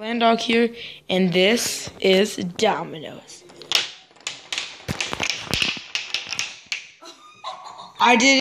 Landog here, and this is Dominoes. I did